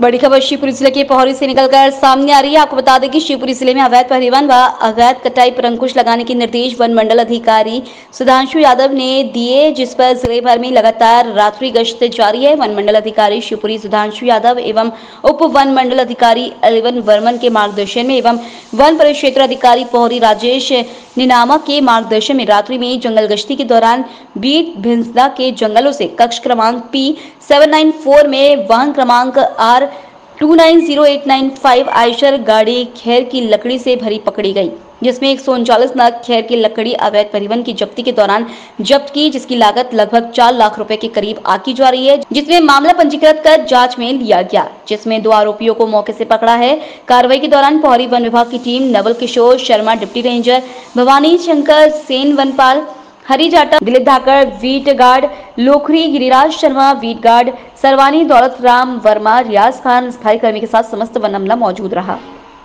बड़ी खबर, शिवपुरी ज़िले के पोहरी से निकलकर सामने आ रही है। आपको बता दें कि शिवपुरी ज़िले में अवैध परिवहन व अवैध कटाई पर अंकुश लगाने के निर्देश वन मंडल अधिकारी सुधांशु यादव ने दिए, जिस पर ज़िले भर में लगातार रात्रि गश्त जारी है। वन मंडल अधिकारी शिवपुरी सुधांशु यादव एवं उप वन मंडल अधिकारी अलिवन वर्मन के मार्गदर्शन में एवं वन परिक्षेत्र अधिकारी पोहरी राजेश निनामा के मार्गदर्शन में रात्रि में जंगल गश्ती के दौरान बीट भिंसदा के जंगलों से कक्ष क्रमांक पी सेवन नाइन फोर में वाहन क्रमांक R two nine zero eight nine five Eicher गाड़ी खैर की लकड़ी से भरी पकड़ी गई, जिसमें एक सौ नग खैर की लकड़ी, अवैध परिवहन की जब्ती के दौरान जब्त की, जिसकी लागत लगभग चार लाख रुपए के करीब आकी जा रही है, जिसमें मामला पंजीकृत कर जाँच में लिया गया, जिसमें दो आरोपियों को मौके से पकड़ा है। कार्रवाई के दौरान पौरी वन विभाग की team Naval Kishore Sharma, deputy ranger Bhawani Shankar, Sen वनपाल, Hari Jata Dilip Dhakar beat guard Lokhri, Giriraj Sharma beat guard Sarwani, Daulat Ram Verma, रियाज खान, स्थायी कर्मी के साथ समस्त वन अमला मौजूद रहा।